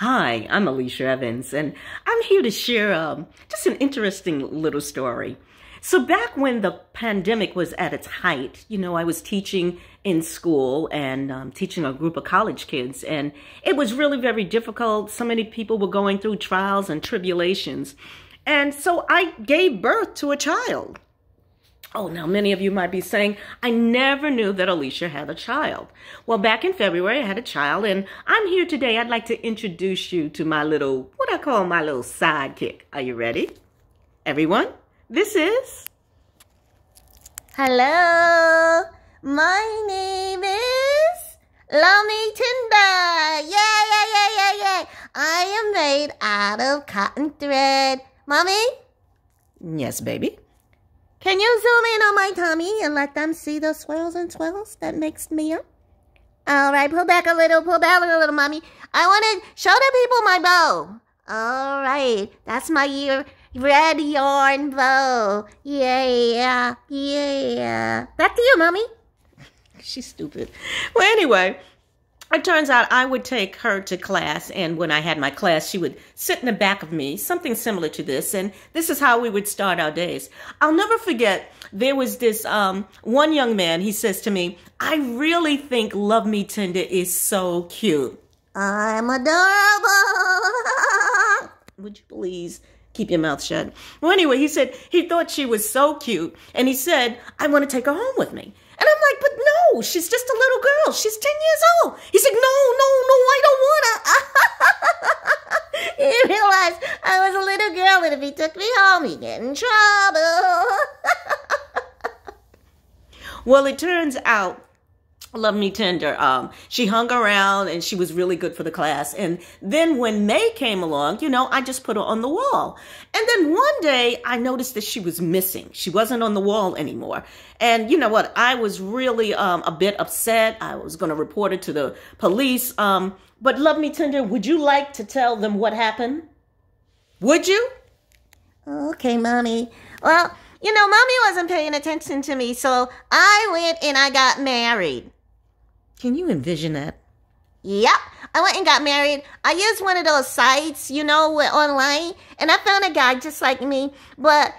Hi, I'm Alicia Evans, and I'm here to share um, just an interesting little story. So, back when the pandemic was at its height, you know, I was teaching in school and um, teaching a group of college kids, and it was really very difficult. So many people were going through trials and tribulations. And so I gave birth to a child. Oh, now many of you might be saying, I never knew that Alicia had a child. Well, back in February, I had a child, and I'm here today. I'd like to introduce you to my little, what I call my little sidekick. Are you ready? Everyone, this is. Hello, my name is Lummy Timber. Yeah, yeah, yeah, yeah, yeah. I am made out of cotton thread. Mommy? Yes, baby. Can you zoom in on my tummy and let them see the swirls and swirls that makes me up? All right, pull back a little, pull back a little, mommy. I want to show the people my bow. All right, that's my ear, red yarn bow. Yeah, yeah. Back to you, mommy. She's stupid. Well, anyway, it turns out I would take her to class, and when I had my class, she would sit in the back of me, something similar to this, and this is how we would start our days. I'll never forget, there was this um, one young man, he says to me, I really think Love Me Tender is so cute. I'm adorable. would you please keep your mouth shut? Well, anyway, he said he thought she was so cute, and he said, I want to take her home with me. And I'm like, but she's just a little girl. She's 10 years old. He said, no, no, no, I don't want to. he realized I was a little girl, and if he took me home, he'd get in trouble. well, it turns out Love Me Tender. Um, she hung around and she was really good for the class. And then when May came along, you know, I just put her on the wall. And then one day I noticed that she was missing. She wasn't on the wall anymore. And you know what? I was really um, a bit upset. I was going to report it to the police. Um, but Love Me Tender, would you like to tell them what happened? Would you? Okay, mommy. Well, you know, mommy wasn't paying attention to me, so I went and I got married. Can you envision that? Yep. I went and got married. I used one of those sites, you know, online, and I found a guy just like me, but.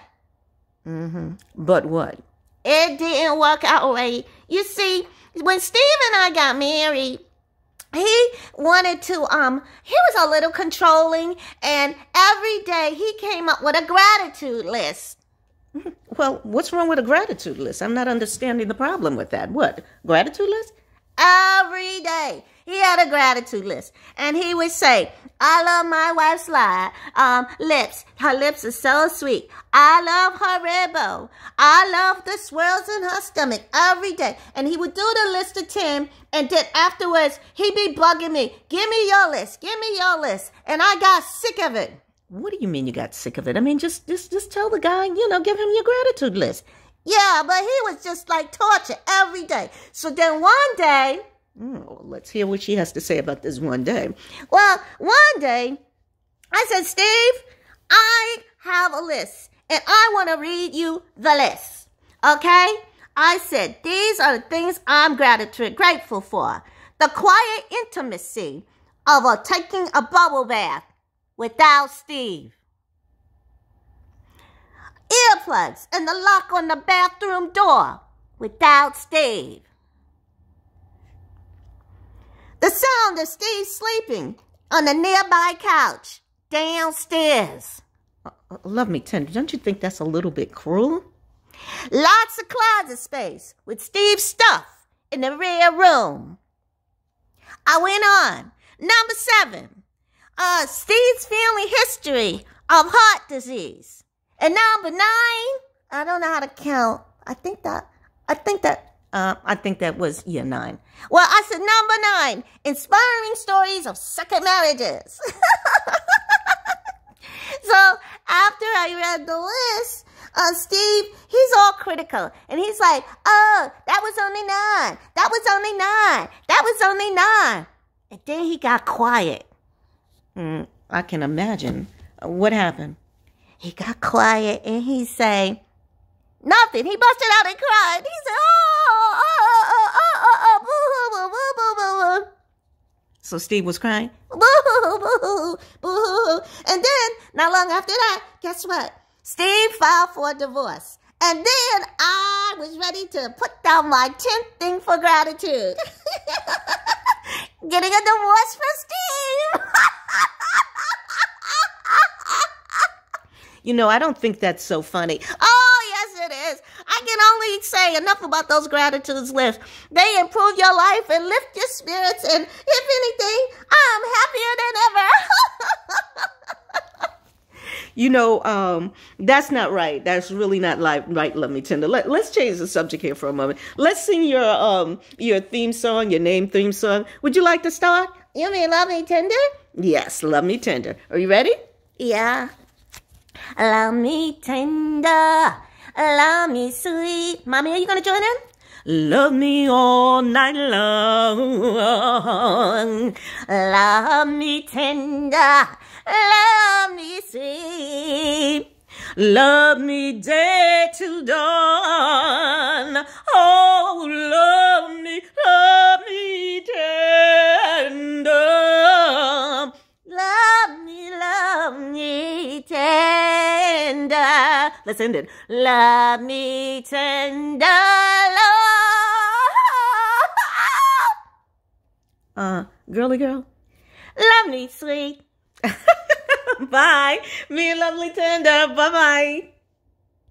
Mm-hmm. But what? It didn't work out right. You see, when Steve and I got married, he wanted to um he was a little controlling and every day he came up with a gratitude list well what's wrong with a gratitude list i'm not understanding the problem with that what gratitude list every day. He had a gratitude list. And he would say, I love my wife's lie, um, lips. Her lips are so sweet. I love her red. I love the swirls in her stomach every day. And he would do the list of 10. And then afterwards, he'd be bugging me. Give me your list. Give me your list. And I got sick of it. What do you mean you got sick of it? I mean, just, just, just tell the guy, you know, give him your gratitude list. Yeah, but he was just like torture every day. So then one day, oh, let's hear what she has to say about this one day. Well, one day, I said, Steve, I have a list and I want to read you the list. Okay? I said, these are the things I'm gratitude, grateful for. The quiet intimacy of a, taking a bubble bath without Steve earplugs and the lock on the bathroom door without Steve. The sound of Steve sleeping on the nearby couch downstairs. Uh, love me tender. Don't you think that's a little bit cruel? Lots of closet space with Steve's stuff in the rear room. I went on. Number seven. Uh, Steve's family history of heart disease. And number nine, I don't know how to count. I think that, I think that, uh, I think that was year nine. Well, I said number nine, inspiring stories of second marriages. so after I read the list, uh, Steve, he's all critical. And he's like, oh, that was only nine. That was only nine. That was only nine. And then he got quiet. Mm, I can imagine. What happened? He got quiet and he say, nothing. He busted out and cried. He said, oh, oh, oh, oh, oh, oh, oh, oh boo, boo, boo, boo, boo, boo. So Steve was crying? Boo, boo, boo. And then, not long after that, guess what? Steve filed for divorce. And then I was ready to put down my 10th thing for gratitude. Getting a divorce for Steve. You know, I don't think that's so funny. Oh, yes, it is. I can only say enough about those gratitudes lists. They improve your life and lift your spirits. And if anything, I'm happier than ever. you know, um, that's not right. That's really not like right, Love Me Tender. Let, let's change the subject here for a moment. Let's sing your um your theme song, your name theme song. Would you like to start? You mean Love Me Tender? Yes, Love Me Tender. Are you ready? Yeah. Love me tender, love me sweet. Mommy, are you gonna join in? Love me all night long. Love me tender, love me sweet. Love me day till dawn. Oh, love me, love me Let's end it. Love me tender, Lord. Uh, girly girl. Love me sweet. Bye. Me Lovely Tender. Bye bye.